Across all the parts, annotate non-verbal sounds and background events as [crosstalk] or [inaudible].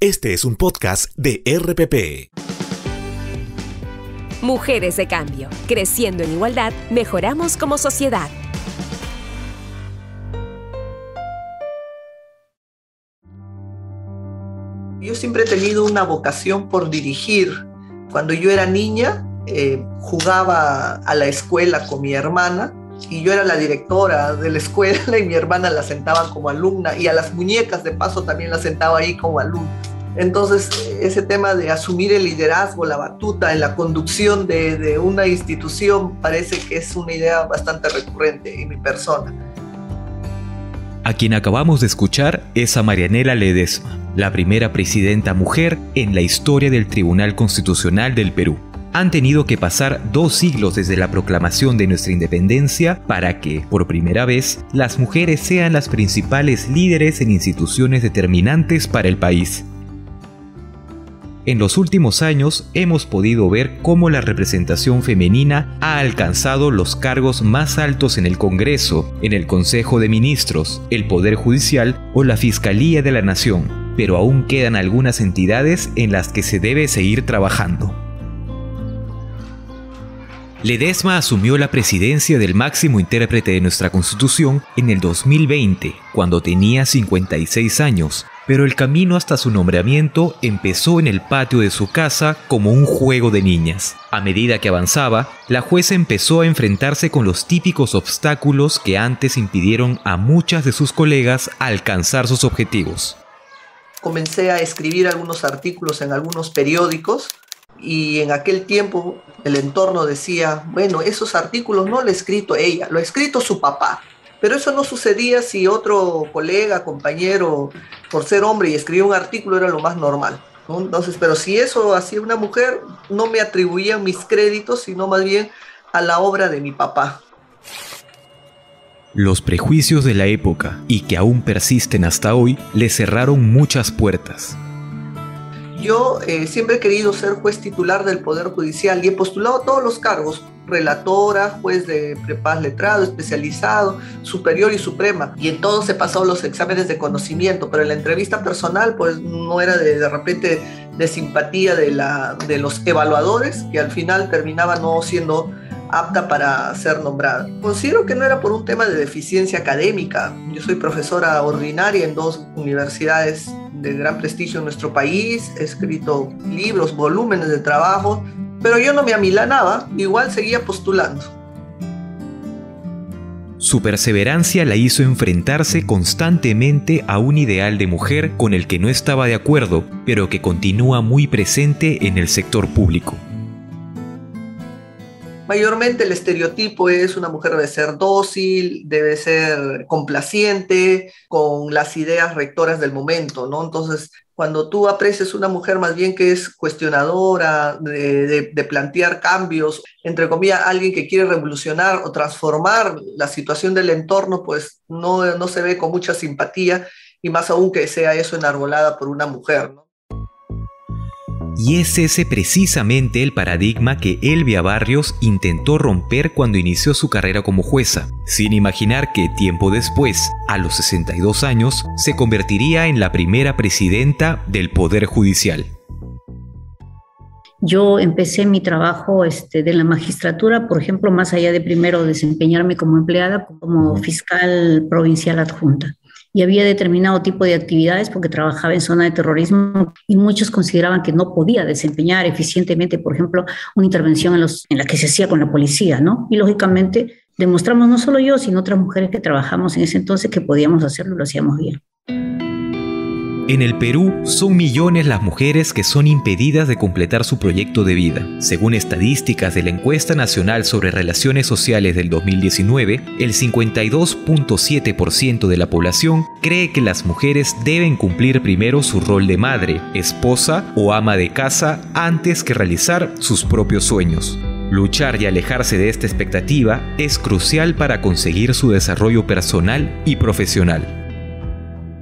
Este es un podcast de RPP. Mujeres de Cambio. Creciendo en igualdad, mejoramos como sociedad. Yo siempre he tenido una vocación por dirigir. Cuando yo era niña, eh, jugaba a la escuela con mi hermana y yo era la directora de la escuela [laughs] y mi hermana la sentaba como alumna y a las muñecas de paso también la sentaba ahí como alumna. Entonces, ese tema de asumir el liderazgo, la batuta en la conducción de, de una institución parece que es una idea bastante recurrente en mi persona. A quien acabamos de escuchar es a Marianela Ledesma, la primera presidenta mujer en la historia del Tribunal Constitucional del Perú han tenido que pasar dos siglos desde la proclamación de nuestra independencia para que, por primera vez, las mujeres sean las principales líderes en instituciones determinantes para el país. En los últimos años hemos podido ver cómo la representación femenina ha alcanzado los cargos más altos en el Congreso, en el Consejo de Ministros, el Poder Judicial o la Fiscalía de la Nación, pero aún quedan algunas entidades en las que se debe seguir trabajando. Ledesma asumió la presidencia del máximo intérprete de nuestra Constitución en el 2020, cuando tenía 56 años, pero el camino hasta su nombramiento empezó en el patio de su casa como un juego de niñas. A medida que avanzaba, la jueza empezó a enfrentarse con los típicos obstáculos que antes impidieron a muchas de sus colegas alcanzar sus objetivos. Comencé a escribir algunos artículos en algunos periódicos y en aquel tiempo el entorno decía, bueno, esos artículos no lo ha escrito ella, lo ha escrito su papá. Pero eso no sucedía si otro colega, compañero, por ser hombre y escribía un artículo era lo más normal. Entonces, pero si eso hacía una mujer, no me atribuían mis créditos, sino más bien a la obra de mi papá. Los prejuicios de la época y que aún persisten hasta hoy le cerraron muchas puertas. Yo eh, siempre he querido ser juez titular del Poder Judicial y he postulado todos los cargos, relatora, juez de prepaz letrado, especializado, superior y suprema. Y en todos he pasado los exámenes de conocimiento, pero en la entrevista personal pues no era de, de repente de simpatía de, la, de los evaluadores, que al final terminaba no siendo apta para ser nombrada. Considero que no era por un tema de deficiencia académica. Yo soy profesora ordinaria en dos universidades de gran prestigio en nuestro país, he escrito libros, volúmenes de trabajo, pero yo no me amilanaba, igual seguía postulando. Su perseverancia la hizo enfrentarse constantemente a un ideal de mujer con el que no estaba de acuerdo, pero que continúa muy presente en el sector público. Mayormente el estereotipo es una mujer debe ser dócil, debe ser complaciente, con las ideas rectoras del momento, ¿no? Entonces, cuando tú aprecias una mujer más bien que es cuestionadora, de, plantear cambios, entre comillas, alguien que quiere revolucionar o transformar la situación del entorno, pues no, no se ve con mucha simpatía y más aún que sea eso enarbolada por una mujer, ¿no? Y es ese precisamente el paradigma que Elvia Barrios intentó romper cuando inició su carrera como jueza, sin imaginar que tiempo después, a los 62 años, se convertiría en la primera presidenta del Poder Judicial. Yo empecé mi trabajo este, de la magistratura, por ejemplo, más allá de primero desempeñarme como empleada, como fiscal provincial adjunta y había determinado tipo de actividades porque trabajaba en zona de terrorismo y muchos consideraban que no podía desempeñar eficientemente, por ejemplo, una intervención en, los, en la que se hacía con la policía, ¿no? Y lógicamente demostramos no solo yo, sino otras mujeres que trabajamos en ese entonces que podíamos hacerlo, lo hacíamos bien. En el Perú son millones las mujeres que son impedidas de completar su proyecto de vida. Según estadísticas de la Encuesta Nacional sobre Relaciones Sociales del 2019, el 52.7% de la población cree que las mujeres deben cumplir primero su rol de madre, esposa o ama de casa antes que realizar sus propios sueños. Luchar y alejarse de esta expectativa es crucial para conseguir su desarrollo personal y profesional.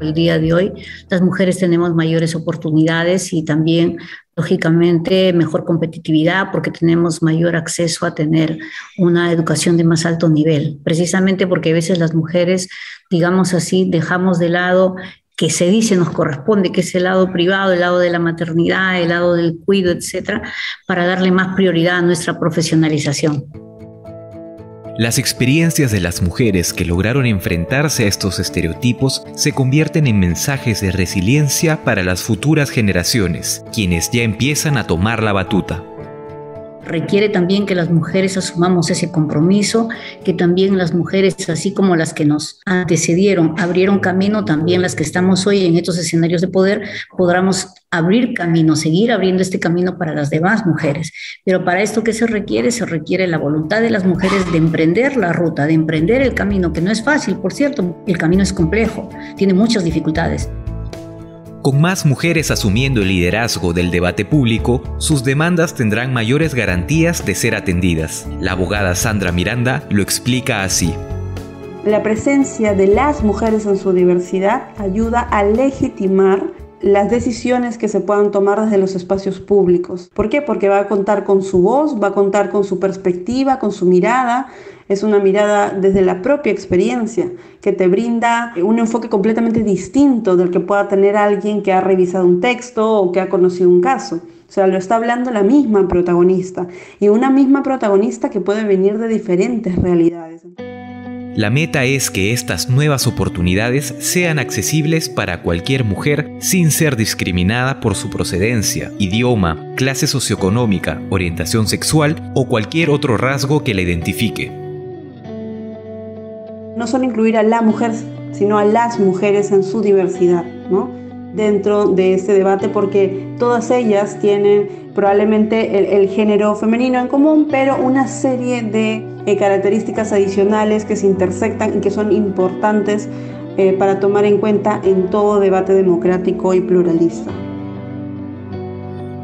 El día de hoy las mujeres tenemos mayores oportunidades y también, lógicamente, mejor competitividad porque tenemos mayor acceso a tener una educación de más alto nivel, precisamente porque a veces las mujeres, digamos así, dejamos de lado que se dice nos corresponde, que es el lado privado, el lado de la maternidad, el lado del cuido, etcétera, para darle más prioridad a nuestra profesionalización. Las experiencias de las mujeres que lograron enfrentarse a estos estereotipos se convierten en mensajes de resiliencia para las futuras generaciones, quienes ya empiezan a tomar la batuta. Requiere también que las mujeres asumamos ese compromiso, que también las mujeres, así como las que nos antecedieron, abrieron camino, también las que estamos hoy en estos escenarios de poder, podamos abrir camino, seguir abriendo este camino para las demás mujeres. Pero para esto, ¿qué se requiere? Se requiere la voluntad de las mujeres de emprender la ruta, de emprender el camino, que no es fácil, por cierto, el camino es complejo, tiene muchas dificultades, con más mujeres asumiendo el liderazgo del debate público, sus demandas tendrán mayores garantías de ser atendidas. La abogada Sandra Miranda lo explica así. La presencia de las mujeres en su diversidad ayuda a legitimar las decisiones que se puedan tomar desde los espacios públicos. ¿Por qué? Porque va a contar con su voz, va a contar con su perspectiva, con su mirada. Es una mirada desde la propia experiencia que te brinda un enfoque completamente distinto del que pueda tener alguien que ha revisado un texto o que ha conocido un caso. O sea, lo está hablando la misma protagonista y una misma protagonista que puede venir de diferentes realidades. La meta es que estas nuevas oportunidades sean accesibles para cualquier mujer sin ser discriminada por su procedencia, idioma, clase socioeconómica, orientación sexual o cualquier otro rasgo que la identifique. No solo incluir a la mujer, sino a las mujeres en su diversidad, ¿no? dentro de este debate porque todas ellas tienen probablemente el género femenino en común, pero una serie de eh, características adicionales que se intersectan y que son importantes eh, para tomar en cuenta en todo debate democrático y pluralista.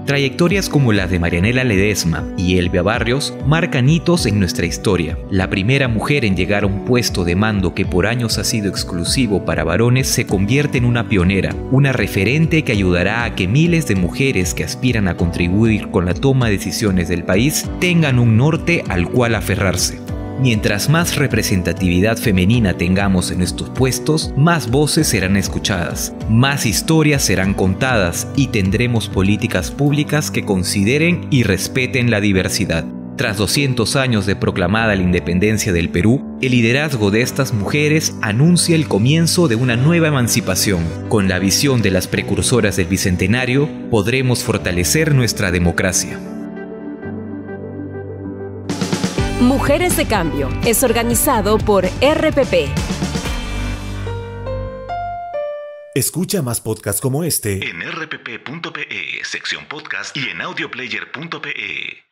Trayectorias como las de Marianela Ledesma y Elvia Barrios marcan hitos en nuestra historia. La primera mujer en llegar a un puesto de mando que por años ha sido exclusivo para varones se convierte en una pionera, una referente que ayudará a que miles de mujeres que aspiran a contribuir con la toma de decisiones del país tengan un norte al cual aferrarse. Mientras más representatividad femenina tengamos en estos puestos, más voces serán escuchadas, más historias serán contadas y tendremos políticas públicas que consideren y respeten la diversidad. Tras 200 años de proclamada la independencia del Perú, el liderazgo de estas mujeres anuncia el comienzo de una nueva emancipación. Con la visión de las precursoras del Bicentenario, podremos fortalecer nuestra democracia. Mujeres de Cambio es organizado por RPP. Escucha más podcasts como este en rpp.pe, sección podcast y en audioplayer.pe.